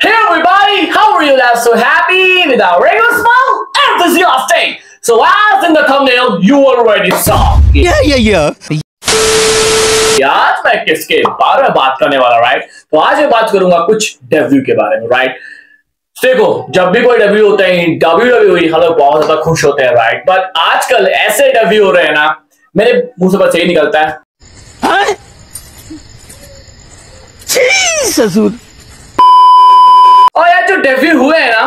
Hey everybody, how are you? That's so happy with our regular smile, enthusiastic. So as in the thumbnail, you already saw. Yeah, yeah, yeah. आज मैं किसके बारे में बात करने वाला राइट तो आज मैं बात करूँगा कुछ डेब्यू के बारे में राइट देखो जब भी कोई डेब्यू होते हैं डब्ल्यू डब्ल्यू हम लोग बहुत ज़्यादा खुश होते हैं राइट बट आजकल ऐसे डेब्यू हो रहे हैं ना मेरे मुँह से बस यही निकलता है Huh? ससुर और यार जो डेब्यू हुए हैं ना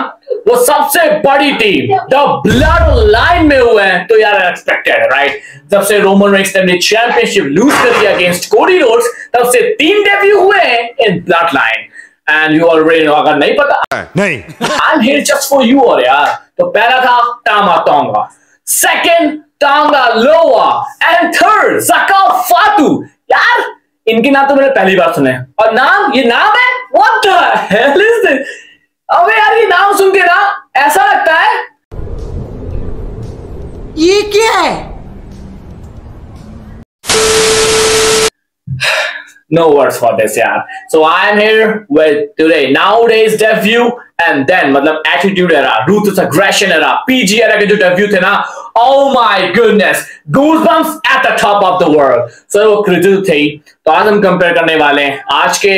वो सबसे बड़ी टीम द ब्लड लाइन में हुए हैं तो यार एक्सपेक्टेड है राइट जब से रोमन रेंस ने चैंपियनशिप लूज कर दिया अगेंस्ट कोडी रोड्स तब से तीन डेब्यू हुए हैं in blood line and you already know अगर नहीं पता नहीं। I am here just for you और यार। तो पहला था टामा टोंगा सेकंड टांगा लोआ एंड थर्ड जका फातू यार इनके नाम तो मैंने पहली बार सुने और नाम ये नाम है? What the hell is this अबे यार ये नाम सुन के ना ऐसा लगता है ये क्या है No words for this, yeah. So I am here with today nowadays debut and then मतलब attitude era, ruthless aggression era, PG era के जो debut थे ना, oh my goodness, goosebumps at the top of the world. So वो कृतु थे, तो आज हम compare करने वाले हैं आज के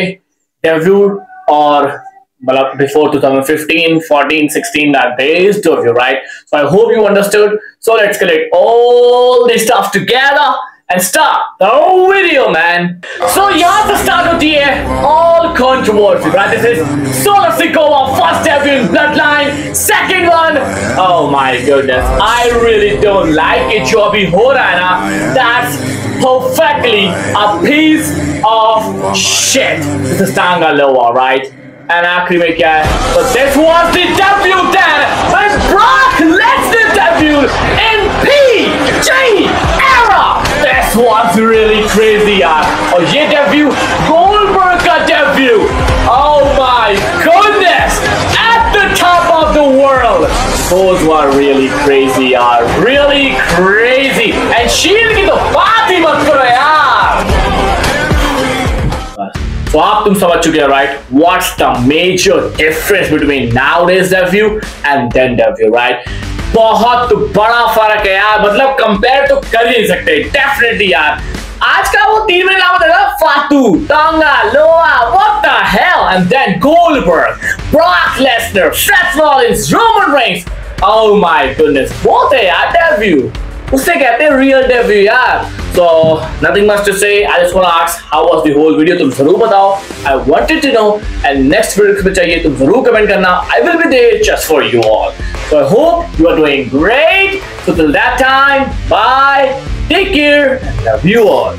debut और मतलब Uh, before 2015, 14, 16, that there is to you, right? So I hope you understood. So let's collect all this stuff together and start the whole video, man. So you have to start with the all controversy, right? This is Solar Sikova, first debut in Bloodline, second one. Oh my goodness, I really don't like it, be Horana. That's perfectly a piece of shit. This is Tangaloa, right? an Akrimek guy. But this was the debut then! By Brock Lesnar debut in PG era! This was really crazy, yeah. Oh, yeah, debut. Goldberg got debut. Oh my goodness! At the top of the world! Those were really crazy, yeah. Really crazy. And she'll get the Fatima Korea! तुम समझ चुके हो right what's the major difference between nowadays debut and then debut right बहुत बड़ा फ़र्क है यार मतलब कंपेयर तो कर ही सकते डेफिनेटली यार। आज का वो तीन मिनट नाम था Fatu Tonga Loa what the hell and then Goldberg Brock Lesnar Seth Rollins Roman Reigns oh my goodness बहुत है यार डेब्यू उससे कहते हैं रियल डेब्यू यार। सो nothing much to say I just want ask how was the whole video तुम जरूर बताओ I wanted to know and next video में चाहिए तुम जरूर कमेंट करना I will be there just for you all so I hope you are doing great so till that time bye take care love you all